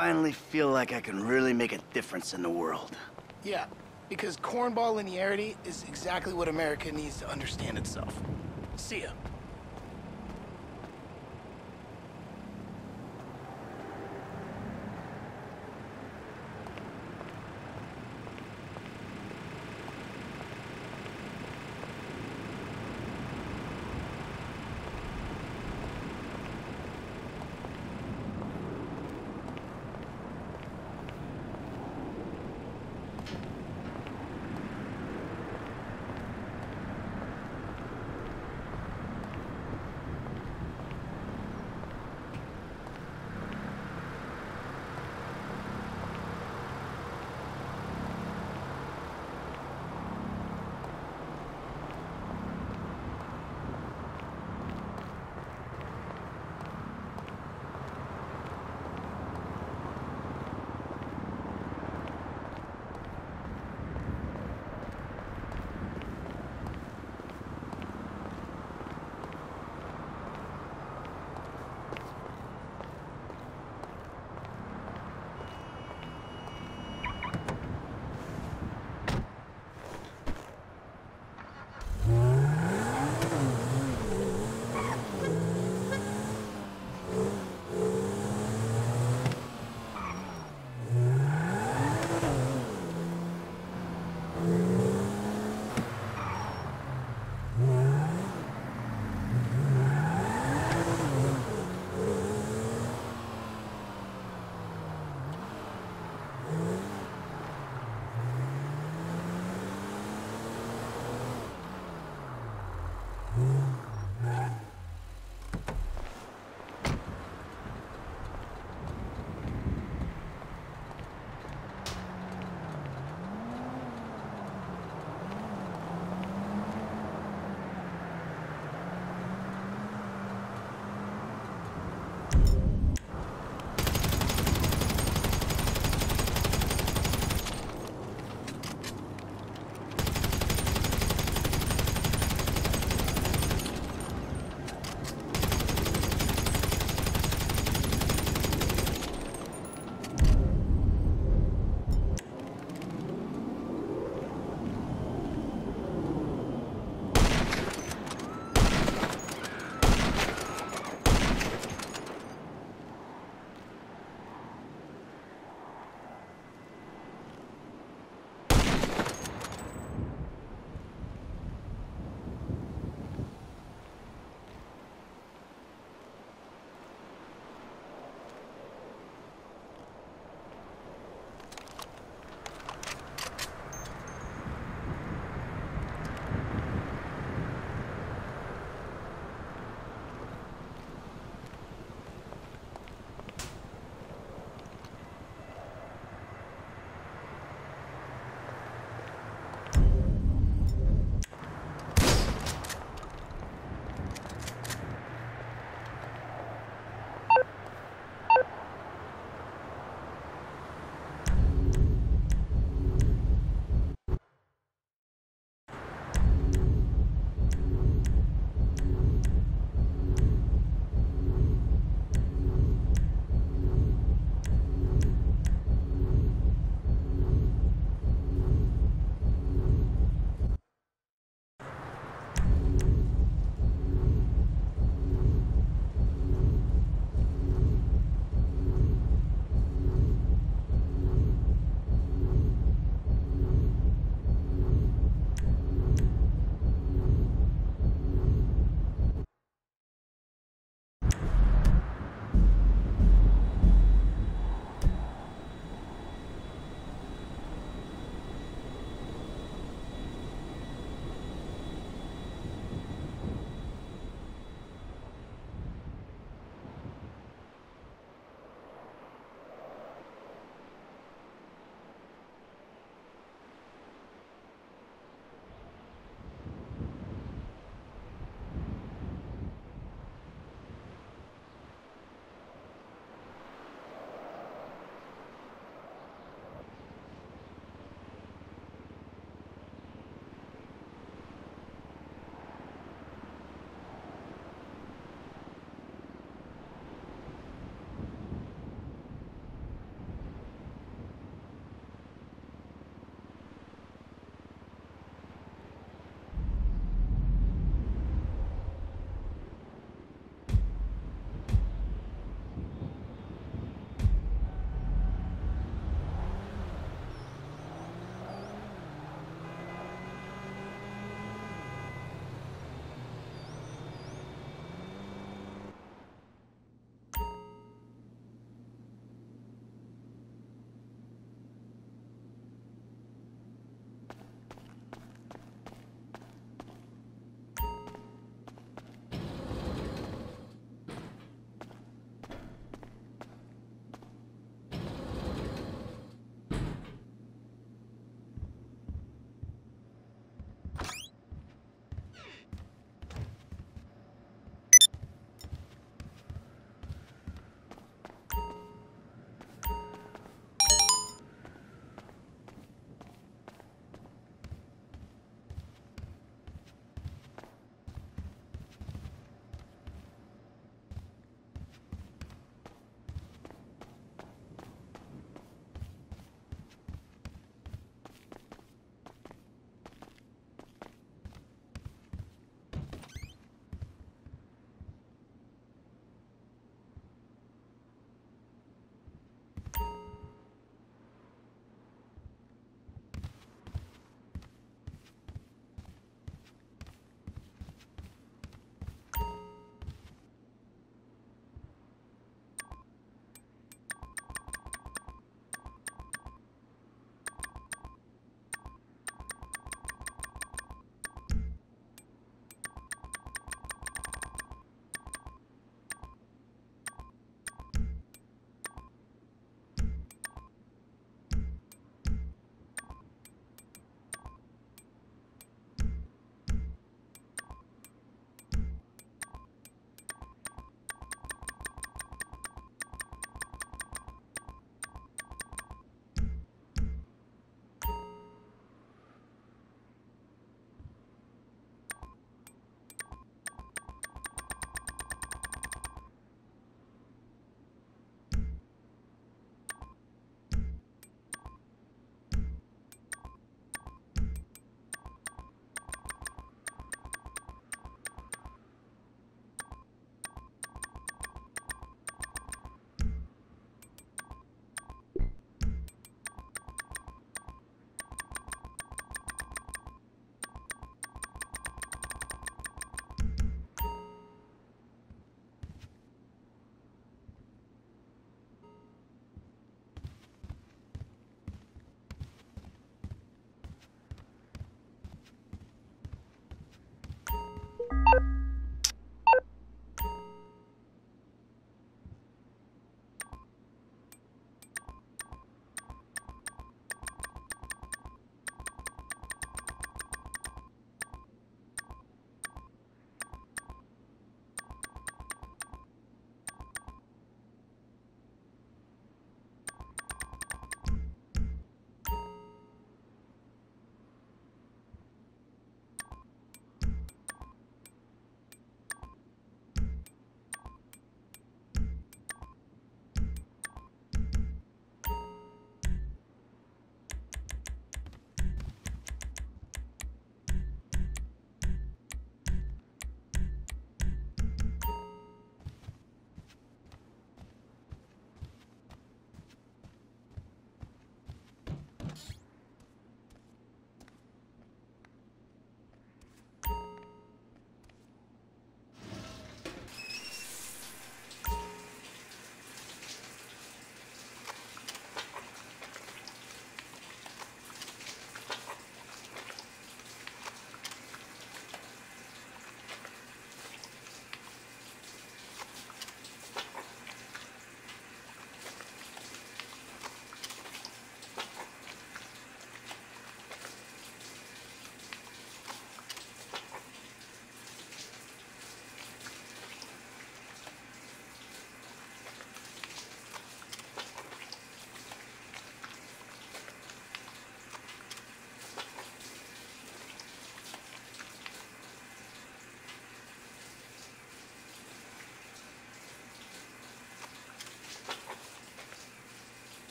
finally feel like I can really make a difference in the world. Yeah, because cornball linearity is exactly what America needs to understand itself. See ya.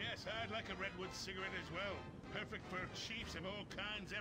Yes, I'd like a redwood cigarette as well. Perfect for chiefs of all kinds.